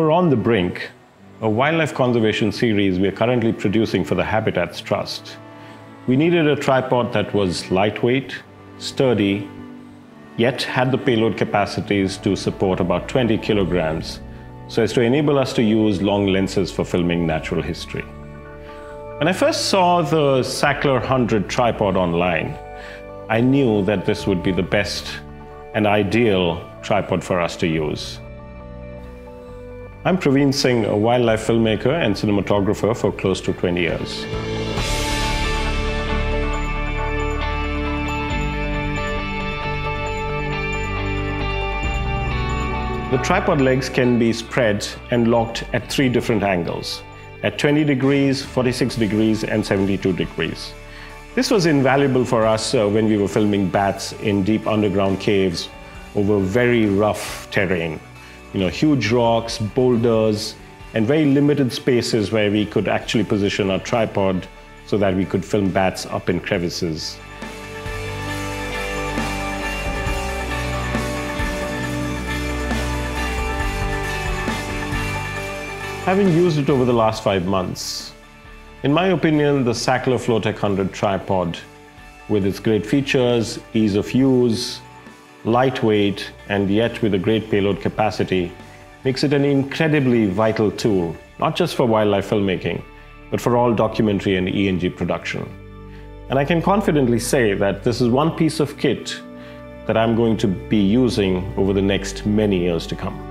For On the Brink, a wildlife conservation series we are currently producing for the Habitats Trust, we needed a tripod that was lightweight, sturdy, yet had the payload capacities to support about 20 kilograms, so as to enable us to use long lenses for filming natural history. When I first saw the Sachtler 100 tripod online, I knew that this would be the best and ideal tripod for us to use. I'm Praveen Singh, a wildlife filmmaker and cinematographer for close to 20 years. The tripod legs can be spread and locked at three different angles, at 20 degrees, 46 degrees, and 72 degrees. This was invaluable for us uh, when we were filming bats in deep underground caves over very rough terrain. You know, huge rocks, boulders, and very limited spaces where we could actually position our tripod so that we could film bats up in crevices. Having used it over the last five months, in my opinion, the Sachtler Flowtech 100 tripod, with its great features, ease of use, lightweight, and yet with a great payload capacity, makes it an incredibly vital tool, not just for wildlife filmmaking, but for all documentary and ENG production. And I can confidently say that this is one piece of kit that I'm going to be using over the next many years to come.